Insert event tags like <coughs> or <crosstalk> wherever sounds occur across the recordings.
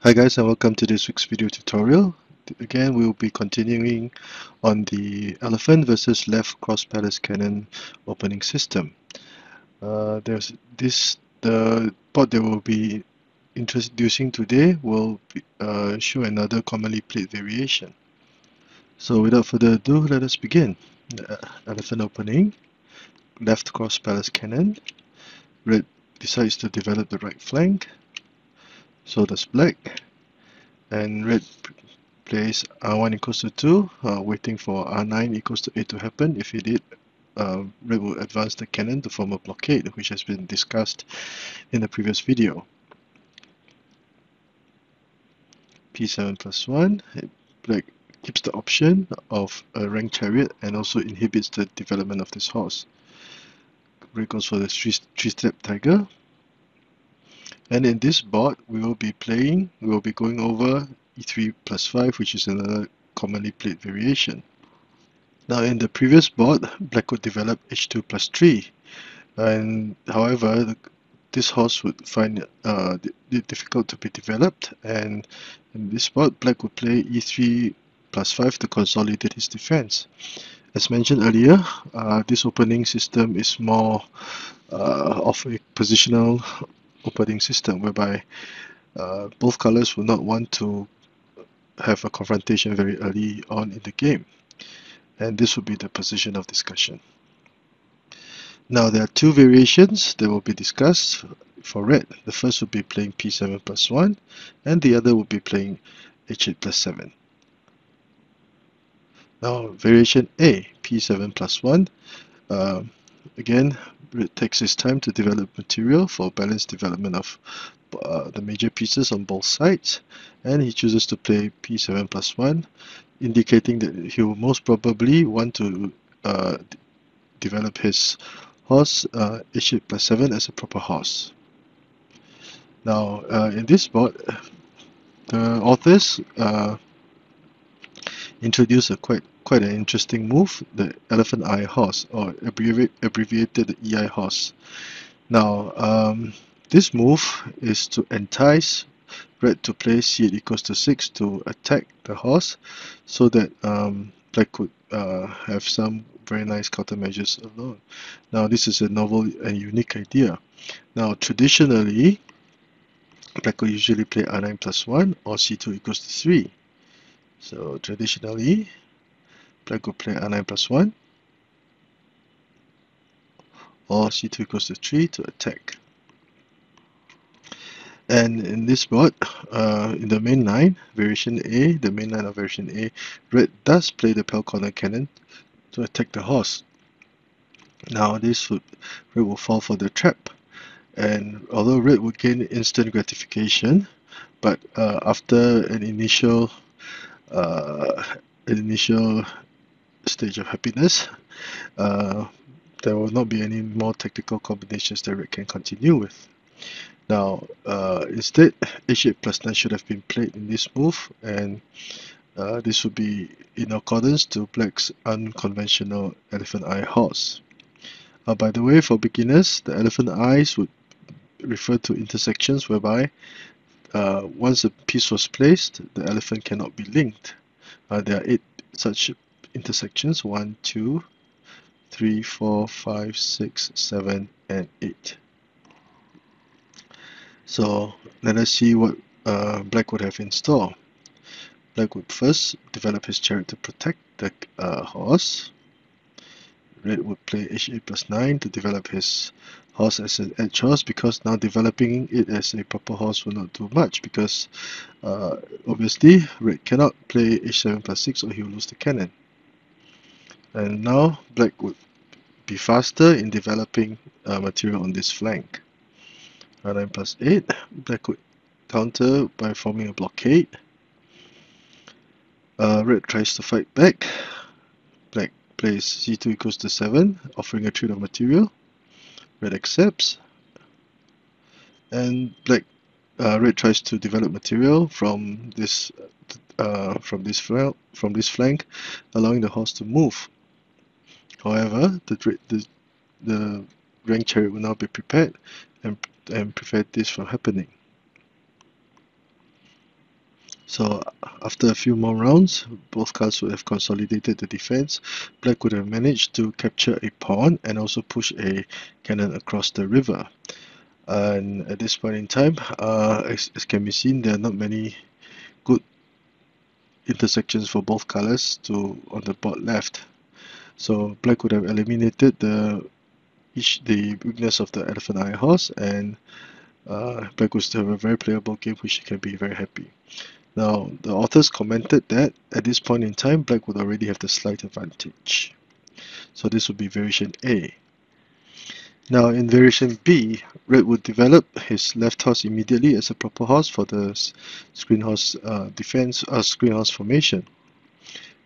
Hi guys and welcome to this week's video tutorial. Again we will be continuing on the elephant versus left cross palace cannon opening system. Uh, there's this the part that we'll be introducing today will be, uh, show another commonly played variation. So without further ado let us begin. Elephant opening, left cross palace cannon, red decides to develop the right flank, so that's black and red plays r1 equals to 2 uh, waiting for r9 equals to 8 to happen. If it did uh, red will advance the cannon to form a blockade which has been discussed in the previous video. P7 plus 1 black keeps the option of a rank chariot and also inhibits the development of this horse. Red goes for the three-step tiger and in this board, we will be playing, we will be going over e3 plus 5, which is another commonly played variation. Now in the previous board, black would develop h2 plus 3. And however, this horse would find it uh, difficult to be developed. And in this board, black would play e3 plus 5 to consolidate his defense. As mentioned earlier, uh, this opening system is more uh, of a positional opening system whereby uh, both colors will not want to have a confrontation very early on in the game and this will be the position of discussion. Now there are two variations that will be discussed for red. The first will be playing p7 plus 1 and the other will be playing h8 plus 7. Now variation A, p7 plus 1. Uh, again, it takes its time to develop material for balanced development of uh, the major pieces on both sides and he chooses to play p7 plus 1 indicating that he will most probably want to uh, develop his horse uh, h8 plus 7 as a proper horse. Now uh, in this board the authors uh, introduce a quite quite an interesting move, the elephant eye horse, or abbreviated the EI horse. Now, um, this move is to entice red to play c8 equals to 6 to attack the horse so that um, black could uh, have some very nice countermeasures alone. Now this is a novel and unique idea. Now traditionally, black will usually play r9 plus 1 or c2 equals to 3. So traditionally, black will play r9 plus 1 or c2 equals to 3 to attack. And in this board, uh, in the main line, variation A, the main line of variation A, red does play the Palace Corner Cannon to attack the horse. Now this would, red will fall for the trap. And although red would gain instant gratification, but uh, after an initial uh, initial stage of happiness, uh, there will not be any more tactical combinations that Red can continue with. Now, uh, instead, h8 plus 9 should have been played in this move, and uh, this would be in accordance to Black's unconventional elephant eye horse. Uh, by the way, for beginners, the elephant eyes would refer to intersections whereby uh, once a piece was placed, the elephant cannot be linked. Uh, there are eight such intersections 1, 2, 3, 4, 5, 6, 7, and 8. So let us see what uh, Black would have in store. Black would first develop his chariot to protect the uh, horse. Red would play h8 plus 9 to develop his horse as an edge horse because now developing it as a proper horse will not do much because uh, obviously Red cannot play h7 plus 6 or he will lose the cannon and now black would be faster in developing uh, material on this flank. R9 plus 8, black would counter by forming a blockade. Uh, red tries to fight back. Black plays c2 equals to 7, offering a trade of material. Red accepts. And black uh, red tries to develop material from this uh, from this flank, from this flank, allowing the horse to move. However, the, the, the rank chariot will now be prepared and, and prevent this from happening. So after a few more rounds, both cards would have consolidated the defense. Black would have managed to capture a pawn and also push a cannon across the river. And at this point in time, uh, as, as can be seen, there are not many good intersections for both colors to on the board left. So black would have eliminated the each the weakness of the elephant eye horse and uh, black would still have a very playable game which can be very happy. Now the authors commented that at this point in time black would already have the slight advantage. So this would be variation A. Now in variation B, red would develop his left horse immediately as a proper horse for the screen horse uh, defense, uh, screen horse formation.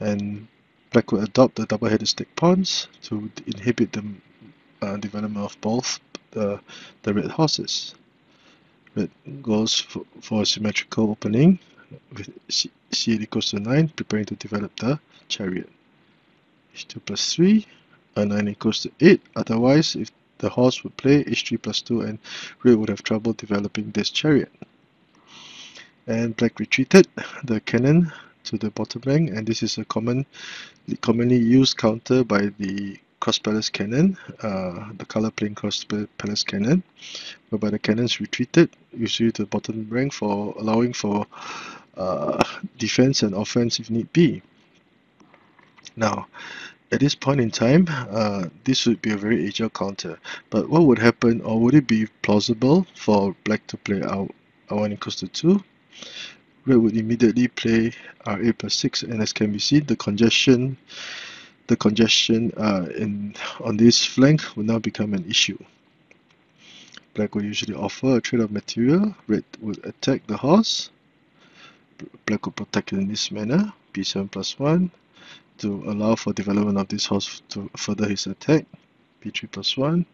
And black would adopt the double-headed snake pawns to inhibit the uh, development of both the, the red horses. Red goes for, for a symmetrical opening with c, c equals to 9, preparing to develop the chariot. h2 plus 3, a 9 equals to 8. Otherwise, if the horse would play h3 plus 2 and red would have trouble developing this chariot. And black retreated the cannon to the bottom rank and this is a common commonly used counter by the cross palace cannon, uh, the color plain cross palace cannon, whereby the cannons retreated usually to the bottom rank for allowing for uh, defense and offense if need be. Now, at this point in time, uh, this would be a very agile counter. But what would happen, or would it be plausible for black to play r, r1 equals to 2? Red would immediately play r8 plus 6, and as can be seen, the congestion the congestion uh, in on this flank will now become an issue. Black will usually offer a trade of material, red would attack the horse, black will protect in this manner, b7 plus 1, to allow for development of this horse to further his attack, b3 plus 1.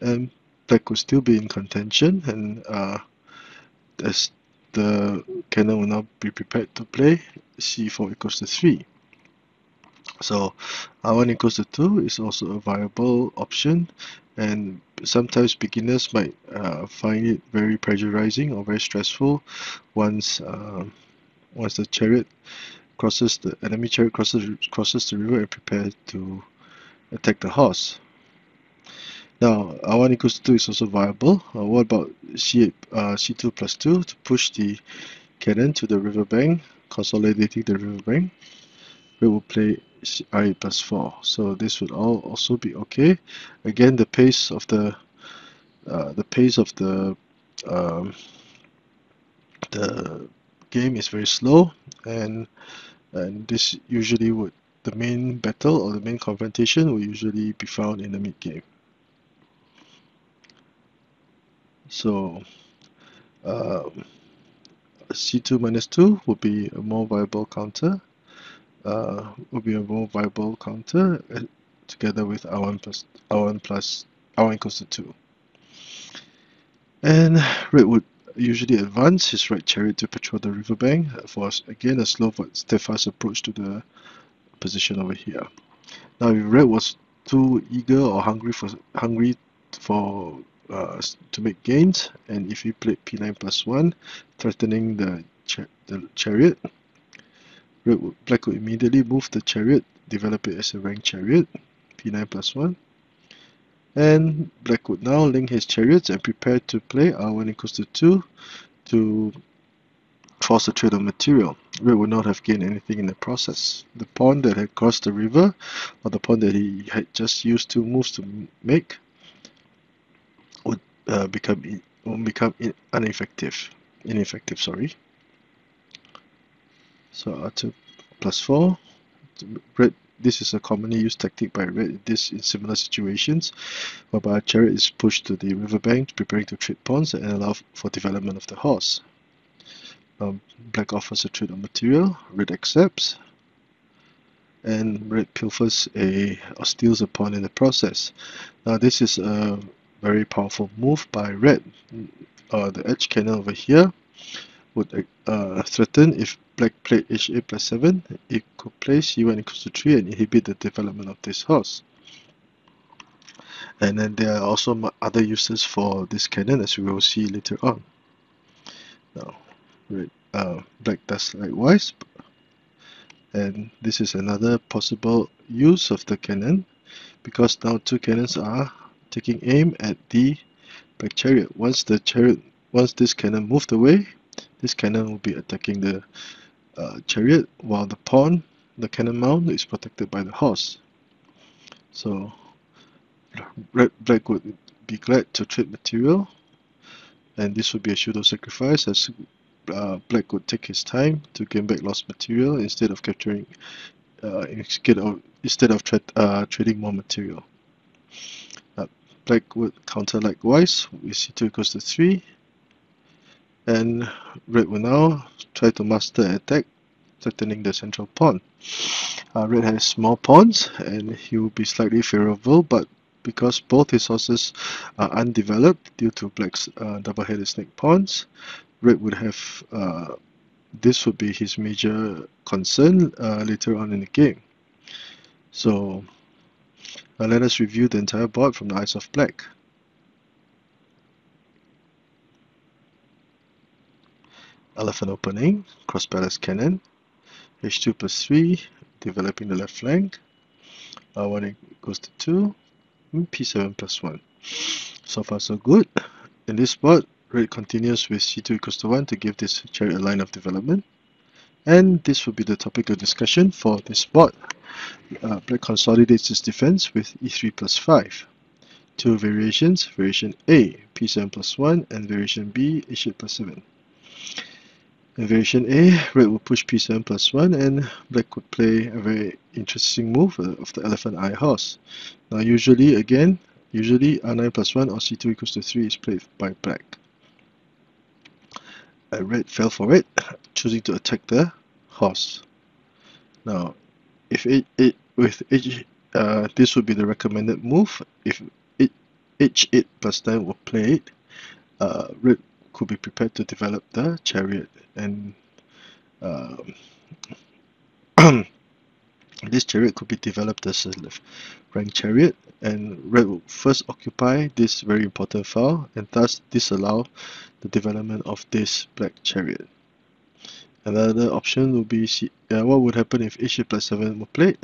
And black will still be in contention and uh, as the cannon will now be prepared to play c4 equals to 3. So r1 equals to 2 is also a viable option and sometimes beginners might uh, find it very pressurizing or very stressful once uh, once the chariot crosses the enemy chariot crosses crosses the river and prepares to attack the horse. Now R1 equals to 2 is also viable. Uh, what about C8, uh, C2 plus 2 to push the cannon to the riverbank, consolidating the riverbank? We will play R8 plus 4. So this would all also be okay. Again, the pace of the uh, the pace of the um, the game is very slow and and this usually would the main battle or the main confrontation will usually be found in the mid game. So um, c2 minus 2 would be a more viable counter. Uh, would be a more viable counter uh, together with r1 plus r1 plus r1 equals to 2. And red would usually advance his right chariot to patrol the riverbank for again a slow but steadfast approach to the position over here. Now if red was too eager or hungry for hungry for uh, to make gains and if he played p9 plus 1 threatening the, char the chariot red would, black would immediately move the chariot develop it as a rank chariot p9 plus 1 and black would now link his chariots and prepare to play r1 equals to 2 to force a trade of material. Red would not have gained anything in the process. The pawn that had crossed the river, or the pawn that he had just used two moves to make, would uh, become would become ineffective. Ineffective, sorry. So r2 plus 4. Red this is a commonly used tactic by red in, this in similar situations, whereby a chariot is pushed to the riverbank, preparing to trade pawns and allow for development of the horse. Um, black offers a trade of material, red accepts, and red pilfers a or steals a pawn in the process. Now this is a very powerful move by red. Uh, the edge cannon over here would uh, threaten if black played h8 plus 7, it could play c1 equals to 3 and inhibit the development of this horse. And then there are also other uses for this cannon as we will see later on. Now, red, uh, black does likewise. And this is another possible use of the cannon because now two cannons are taking aim at the black chariot. Once the chariot, once this cannon moved away, this cannon will be attacking the uh, chariot while the pawn, the cannon mount, is protected by the horse. So red black would be glad to trade material and this would be a pseudo sacrifice as uh, black would take his time to gain back lost material instead of capturing uh, instead of, uh, trading more material. Uh, black would counter likewise with c2 equals to 3 and red will now try to master attack threatening the central pawn. Uh, red has small pawns and he will be slightly favorable but because both his horses are undeveloped due to black's uh, double-headed snake pawns, red would have uh, this would be his major concern uh, later on in the game. So uh, let us review the entire board from the eyes of black. Elephant opening, cross palace cannon, h2 plus 3, developing the left flank, r1 equals to 2, p7 plus 1. So far so good. In this spot, red continues with c2 equals to 1 to give this chariot a line of development. And this will be the topic of discussion for this spot. Uh, black consolidates its defense with e3 plus 5. Two variations, variation A, p7 plus 1, and variation B, h8 plus 7. Variation A, red will push p7 plus 1 and black could play a very interesting move uh, of the elephant eye horse. Now usually, again, usually r9 plus 1 or c2 equals to 3 is played by black. Uh, red fell for it, <coughs> choosing to attack the horse. Now, if it, it with h, uh, this would be the recommended move. If it, h8 plus 9 were played, uh, red could be prepared to develop the chariot and um, <clears throat> this chariot could be developed as a rank chariot and red will first occupy this very important file and thus disallow the development of this black chariot. Another option would be uh, what would happen if h8 plus 7 were played.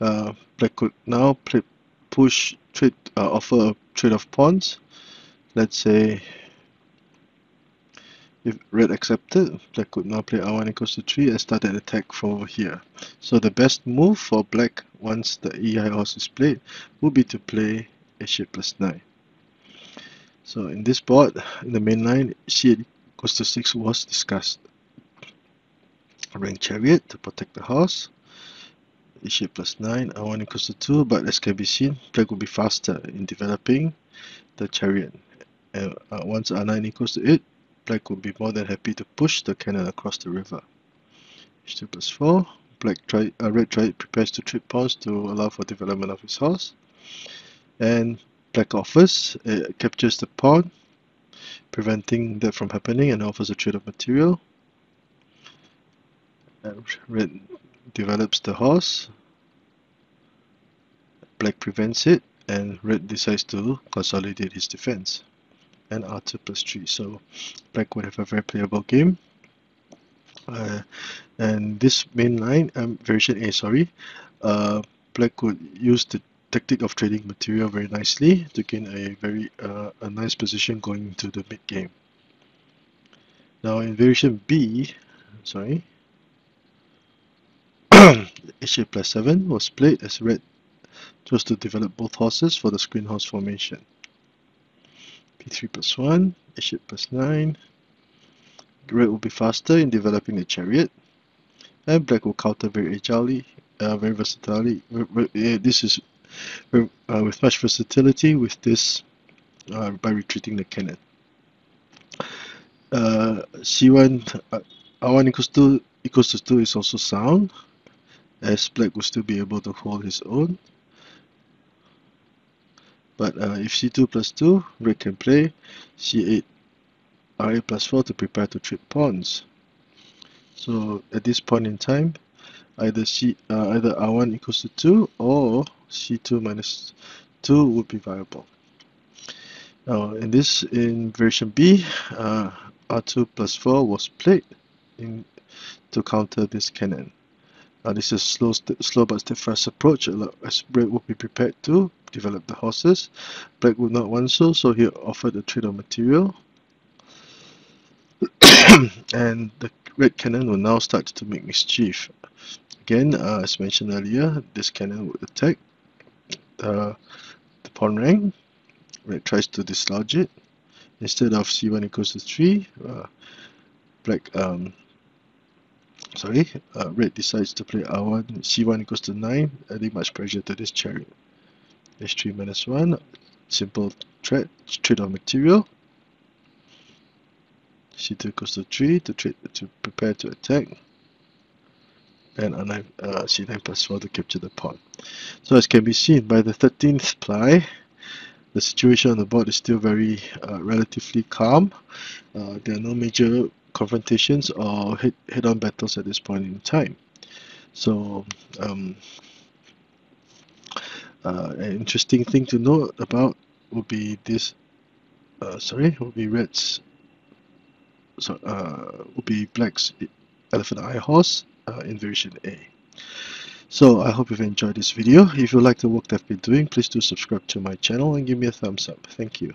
Uh, black could now play, push trade uh, offer a trade of pawns. Let's say if red accepted, black could now play r1 equals to 3 and start an attack from over here. So the best move for black once the EI horse is played would be to play h8 plus 9. So in this board, in the main line, c8 equals to 6 was discussed. Rank chariot to protect the horse. h8 plus 9, r1 equals to 2, but as can be seen, black will be faster in developing the chariot. And uh, once r9 equals to 8, Black would be more than happy to push the cannon across the river. H2 plus 4. Black try, uh, red try, prepares to trade pawns to allow for development of his horse. And black offers, uh, captures the pawn, preventing that from happening and offers a trade of material. And red develops the horse. Black prevents it and red decides to consolidate his defense and r2 plus 3 so black would have a very playable game. Uh, and this main line um, version A sorry uh, black would use the tactic of trading material very nicely to gain a very uh, a nice position going into the mid game. Now in variation B sorry <coughs> h8 plus 7 was played as red chose to develop both horses for the screen horse formation p3 plus 1, h8 plus 9. Red will be faster in developing the chariot, and black will counter very agilely, uh, very versatilely. This is uh, with much versatility with this uh, by retreating the cannon. Uh, C1 uh, R1 equals to equals to 2 is also sound, as black will still be able to hold his own. But uh, if c2 plus 2, red can play c8 ra plus 4 to prepare to trade pawns. So at this point in time, either c uh, either r1 equals to 2 or c2 minus 2 would be viable. Now in this in version B, uh, R2 plus 4 was played in to counter this cannon. Now this is slow, slow but steadfast approach as Red would be prepared to develop the horses. Black would not want so, so he offered a trade of material. <coughs> and the red cannon will now start to make mischief. Again, uh, as mentioned earlier, this cannon would attack uh, the pawn rank. Red tries to dislodge it. Instead of c1 equals to 3, uh, black um, sorry, uh, red decides to play r1, c1 equals to 9, adding much pressure to this chariot. H3 minus 1, simple trade, trade of material. c2 equals to 3 to, trade, to prepare to attack. And r9, uh, c9 plus 4 to capture the pawn. So as can be seen, by the 13th ply, the situation on the board is still very uh, relatively calm. Uh, there are no major confrontations or head, head-on battles at this point in time. So um, uh, an interesting thing to note about would be this, uh, sorry, would be Red's, so, uh, would be Black's Elephant Eye Horse uh, in version A. So I hope you've enjoyed this video. If you like the work that I've been doing, please do subscribe to my channel and give me a thumbs up. Thank you.